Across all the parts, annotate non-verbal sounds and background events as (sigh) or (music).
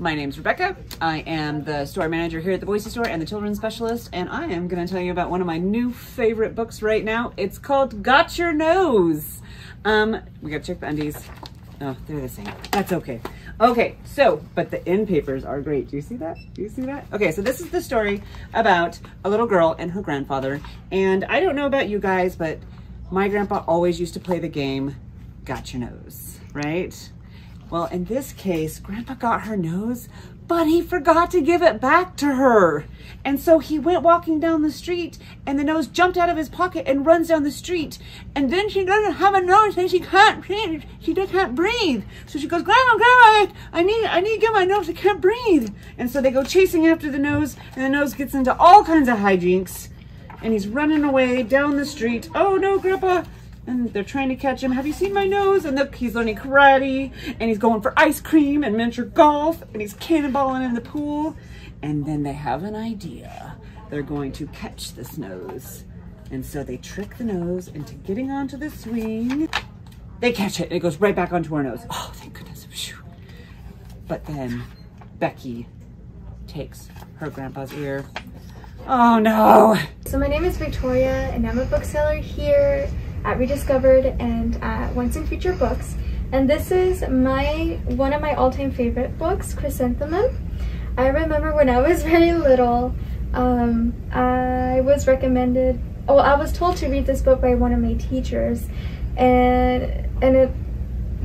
My name's Rebecca. I am the store manager here at the Boise store and the children's specialist, and I am going to tell you about one of my new favorite books right now. It's called Got Your Nose. Um, we gotta check the undies. Oh, they're the same. That's okay. Okay, so, but the end papers are great. Do you see that? Do you see that? Okay, so this is the story about a little girl and her grandfather. And I don't know about you guys, but my grandpa always used to play the game, Got Your Nose, right? Well, in this case, Grandpa got her nose, but he forgot to give it back to her. And so he went walking down the street and the nose jumped out of his pocket and runs down the street. And then she doesn't have a nose and she can't breathe. She just can't breathe. So she goes, Grandma, Grandma, I need, I need to get my nose. I can't breathe. And so they go chasing after the nose and the nose gets into all kinds of hijinks. And he's running away down the street. Oh no, Grandpa, and they're trying to catch him. Have you seen my nose? And look, he's learning karate, and he's going for ice cream and miniature golf, and he's cannonballing in the pool. And then they have an idea. They're going to catch this nose. And so they trick the nose into getting onto the swing. They catch it, and it goes right back onto our nose. Oh, thank goodness. But then Becky takes her grandpa's ear. Oh no. So my name is Victoria, and I'm a bookseller here at Rediscovered and at Once and Future Books. And this is my one of my all-time favorite books, Chrysanthemum. I remember when I was (laughs) very little, um, I was recommended, oh, I was told to read this book by one of my teachers. And, and it,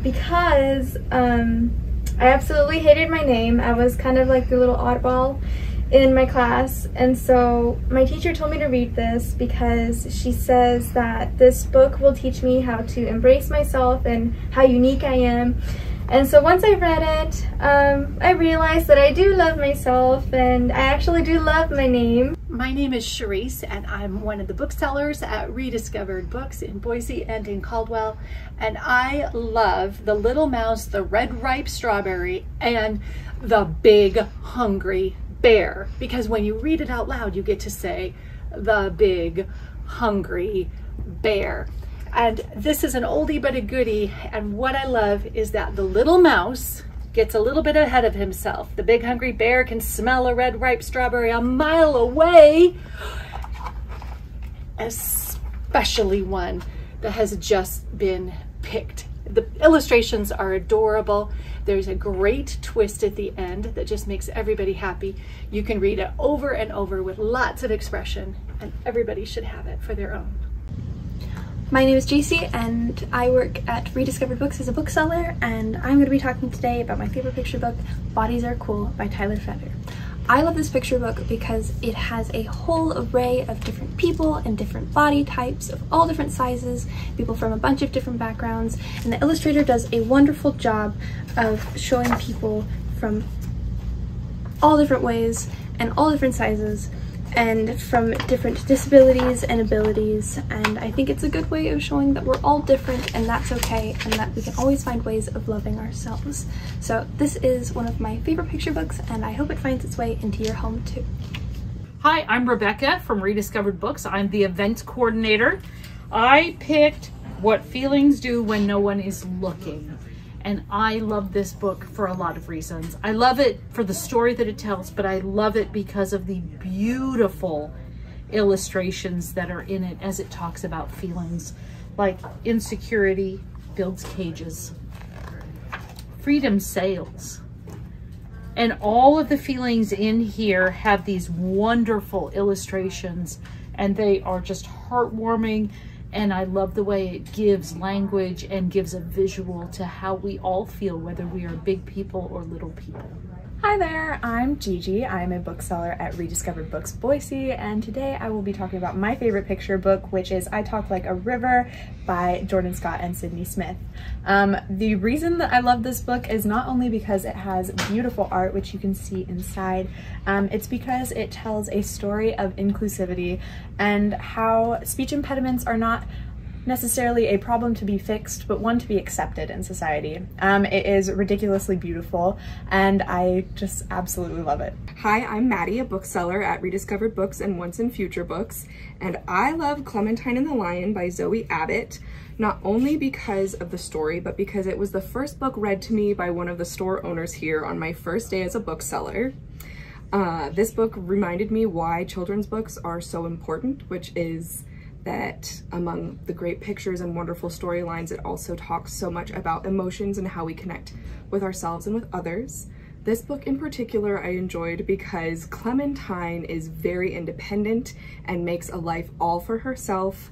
because um, I absolutely hated my name, I was kind of like the little oddball in my class and so my teacher told me to read this because she says that this book will teach me how to embrace myself and how unique I am and so once I read it um, I realized that I do love myself and I actually do love my name. My name is Cherise and I'm one of the booksellers at Rediscovered Books in Boise and in Caldwell and I love The Little Mouse, The Red Ripe Strawberry and The Big Hungry bear because when you read it out loud, you get to say the big hungry bear. And this is an oldie but a goodie. And what I love is that the little mouse gets a little bit ahead of himself. The big hungry bear can smell a red ripe strawberry a mile away, especially one that has just been picked the illustrations are adorable. There's a great twist at the end that just makes everybody happy. You can read it over and over with lots of expression and everybody should have it for their own. My name is JC and I work at Rediscovered Books as a bookseller and I'm going to be talking today about my favorite picture book, Bodies Are Cool by Tyler Feder. I love this picture book because it has a whole array of different people and different body types of all different sizes, people from a bunch of different backgrounds, and the illustrator does a wonderful job of showing people from all different ways and all different sizes and from different disabilities and abilities and I think it's a good way of showing that we're all different and that's okay and that we can always find ways of loving ourselves. So this is one of my favorite picture books and I hope it finds its way into your home too. Hi, I'm Rebecca from Rediscovered Books. I'm the event coordinator. I picked What Feelings Do When No One Is Looking and I love this book for a lot of reasons. I love it for the story that it tells, but I love it because of the beautiful illustrations that are in it as it talks about feelings. Like insecurity builds cages, freedom sails, and all of the feelings in here have these wonderful illustrations and they are just heartwarming and I love the way it gives language and gives a visual to how we all feel, whether we are big people or little people. Hi there, I'm Gigi. I'm a bookseller at Rediscovered Books Boise, and today I will be talking about my favorite picture book, which is I Talk Like a River by Jordan Scott and Sydney Smith. Um, the reason that I love this book is not only because it has beautiful art, which you can see inside, um, it's because it tells a story of inclusivity and how speech impediments are not necessarily a problem to be fixed, but one to be accepted in society. Um, it is ridiculously beautiful, and I just absolutely love it. Hi, I'm Maddie, a bookseller at Rediscovered Books and Once and Future Books, and I love Clementine and the Lion by Zoe Abbott, not only because of the story, but because it was the first book read to me by one of the store owners here on my first day as a bookseller. Uh, this book reminded me why children's books are so important, which is that among the great pictures and wonderful storylines, it also talks so much about emotions and how we connect with ourselves and with others. This book in particular I enjoyed because Clementine is very independent and makes a life all for herself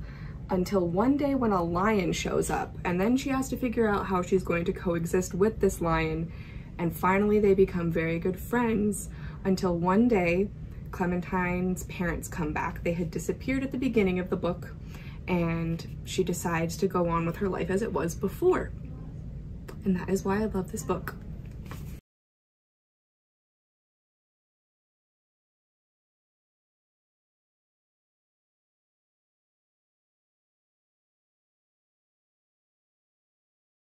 until one day when a lion shows up and then she has to figure out how she's going to coexist with this lion and finally they become very good friends until one day Clementine's parents come back. They had disappeared at the beginning of the book and she decides to go on with her life as it was before. And that is why I love this book.